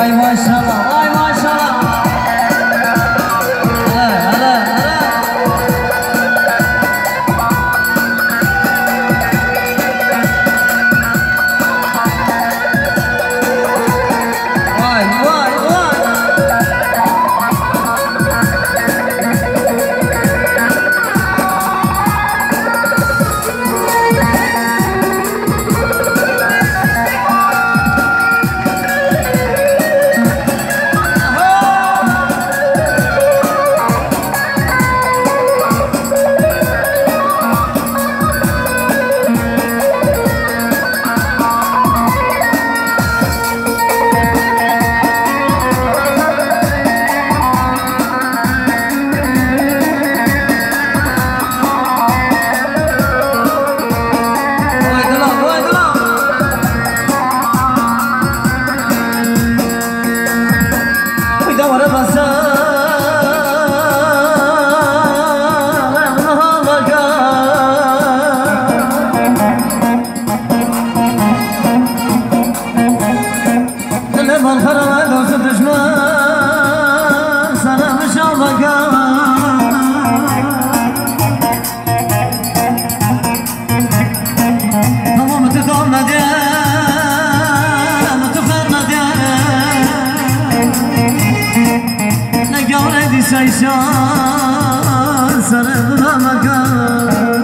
欢迎晚上好。Yine var karama dostu düşman. Sarılmış olmak Şaşan sarılana kadar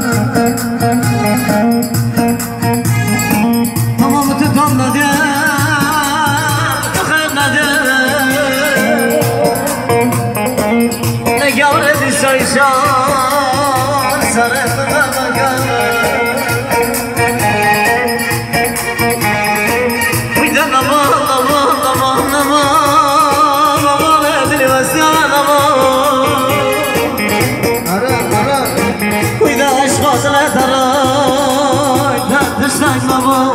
Tamamı tutamda diye Yavre düşer şan Sarıklığa bakar Uydan aman aman aman aman Aman edil vesyan aman Ara ara. Uydan aşk olsana taray Tartışsak aman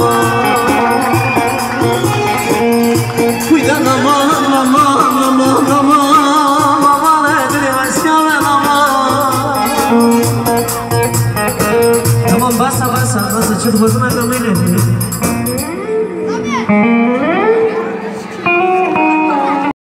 Uydan aman aman aman aman 这都是？哪个妹呢？